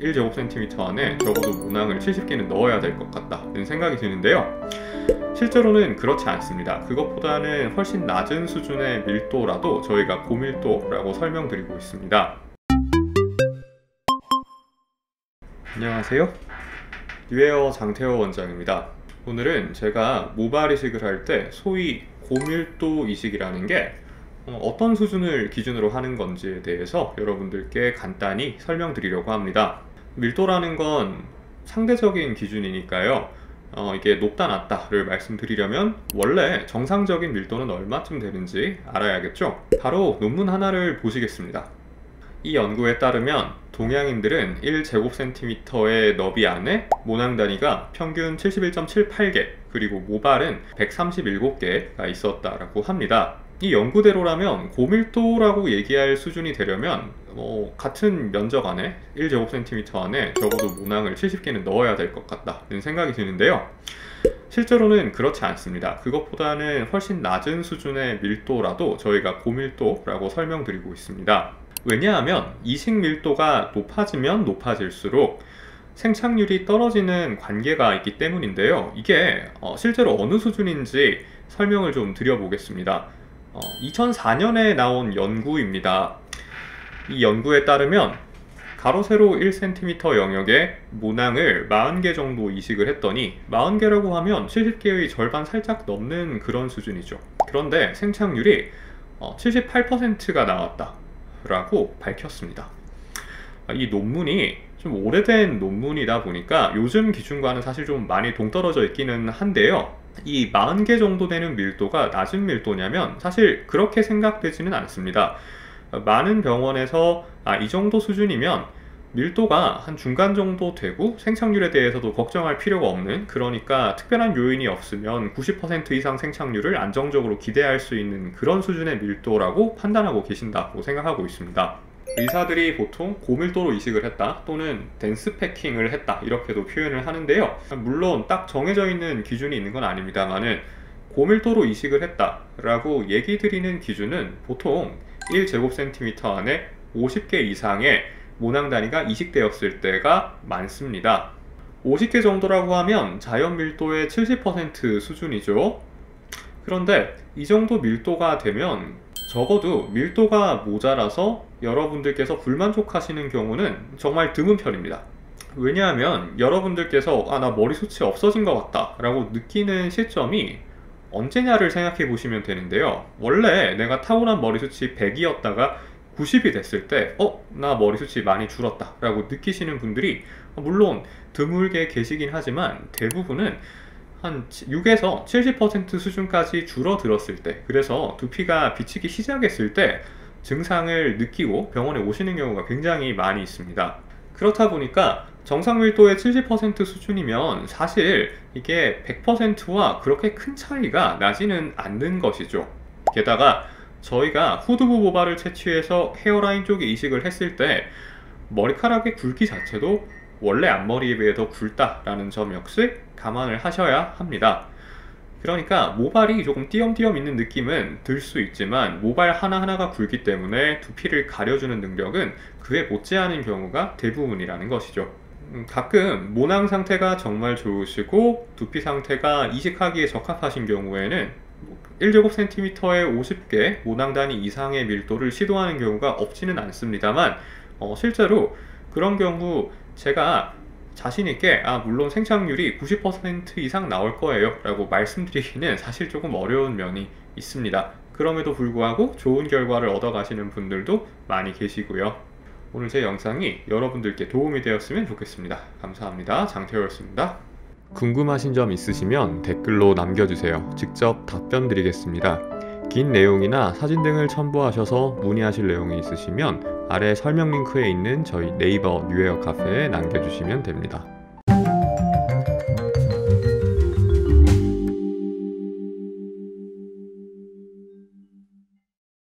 1제곱cm 안에 적어도 문항을 70개는 넣어야 될 것 같다는 생각이 드는데요. 실제로는 그렇지 않습니다. 그것보다는 훨씬 낮은 수준의 밀도라도 저희가 고밀도라고 설명드리고 있습니다. 안녕하세요. 뉴에어 장태호 원장입니다. 오늘은 제가 모발 이식을 할 때 소위 고밀도 이식이라는 게 어, 어떤 수준을 기준으로 하는 건지에 대해서 여러분들께 간단히 설명드리려고 합니다. 밀도라는 건 상대적인 기준이니까요. 어, 이게 높다 낮다를 말씀드리려면 원래 정상적인 밀도는 얼마쯤 되는지 알아야겠죠? 바로 논문 하나를 보시겠습니다. 이 연구에 따르면 동양인들은 1제곱cm의 너비 안에 모낭 단위가 평균 71.78개 그리고 모발은 137개가 있었다라고 합니다. 이 연구대로라면 고밀도라고 얘기할 수준이 되려면 뭐 같은 면적 안에 1제곱cm 안에 적어도 모낭을 70개는 넣어야 될 것 같다는 생각이 드는데요. 실제로는 그렇지 않습니다. 그것보다는 훨씬 낮은 수준의 밀도라도 저희가 고밀도라고 설명드리고 있습니다. 왜냐하면 이식 밀도가 높아지면 높아질수록 생착률이 떨어지는 관계가 있기 때문인데요. 이게 어, 실제로 어느 수준인지 설명을 좀 드려보겠습니다. 어, 2004년에 나온 연구입니다. 이 연구에 따르면 가로 세로 1cm 영역에 모낭을 40개 정도 이식을 했더니 40개라고 하면 70개의 절반 살짝 넘는 그런 수준이죠. 그런데 생착률이 78%가 어, 나왔다 라고 밝혔습니다. 이 논문이 좀 오래된 논문이다 보니까 요즘 기준과는 사실 좀 많이 동떨어져 있기는 한데요. 이 40개 정도 되는 밀도가 낮은 밀도냐면 사실 그렇게 생각되지는 않습니다. 많은 병원에서 아, 이 정도 수준이면 밀도가 한 중간 정도 되고 생착률에 대해서도 걱정할 필요가 없는 그러니까 특별한 요인이 없으면 90% 이상 생착률을 안정적으로 기대할 수 있는 그런 수준의 밀도라고 판단하고 계신다고 생각하고 있습니다. 의사들이 보통 고밀도로 이식을 했다 또는 댄스 패킹을 했다 이렇게도 표현을 하는데요. 물론 딱 정해져 있는 기준이 있는 건 아닙니다만은 고밀도로 이식을 했다 라고 얘기 드리는 기준은 보통 1제곱cm 안에 50개 이상의 모낭 단위가 이식되었을 때가 많습니다. 50개 정도라고 하면 자연 밀도의 70% 수준이죠. 그런데 이 정도 밀도가 되면 적어도 밀도가 모자라서 여러분들께서 불만족하시는 경우는 정말 드문 편입니다. 왜냐하면 여러분들께서 아 나 머리숱이 없어진 것 같다 라고 느끼는 시점이 언제냐를 생각해 보시면 되는데요. 원래 내가 타고난 머리숱이 100이었다가 90이 됐을 때, 어, 나 머리숱이 많이 줄었다 라고 느끼시는 분들이 물론 드물게 계시긴 하지만 대부분은 한 6에서 70% 수준까지 줄어들었을 때 그래서 두피가 비치기 시작했을 때 증상을 느끼고 병원에 오시는 경우가 굉장히 많이 있습니다. 그렇다 보니까 정상 밀도의 70% 수준이면 사실 이게 100%와 그렇게 큰 차이가 나지는 않는 것이죠. 게다가 저희가 후두부 모발을 채취해서 헤어라인 쪽에 이식을 했을 때 머리카락의 굵기 자체도 원래 앞머리에 비해 더 굵다라는 점 역시 감안을 하셔야 합니다. 그러니까 모발이 조금 띄엄띄엄 있는 느낌은 들 수 있지만 모발 하나하나가 굵기 때문에 두피를 가려주는 능력은 그에 못지않은 경우가 대부분이라는 것이죠. 음, 가끔 모낭 상태가 정말 좋으시고 두피 상태가 이식하기에 적합하신 경우에는 1제곱cm에 50개 모낭 단위 이상의 밀도를 시도하는 경우가 없지는 않습니다만 어, 실제로 그런 경우 제가 자신있게 아 물론 생착률이 90% 이상 나올 거예요 라고 말씀드리기는 사실 조금 어려운 면이 있습니다. 그럼에도 불구하고 좋은 결과를 얻어 가시는 분들도 많이 계시고요. 오늘 제 영상이 여러분들께 도움이 되었으면 좋겠습니다. 감사합니다. 장태호였습니다. 궁금하신 점 있으시면 댓글로 남겨주세요. 직접 답변 드리겠습니다 긴 내용이나 사진 등을 첨부하셔서 문의하실 내용이 있으시면 아래 설명 링크에 있는 저희 네이버 뉴웨어 카페에 남겨주시면 됩니다.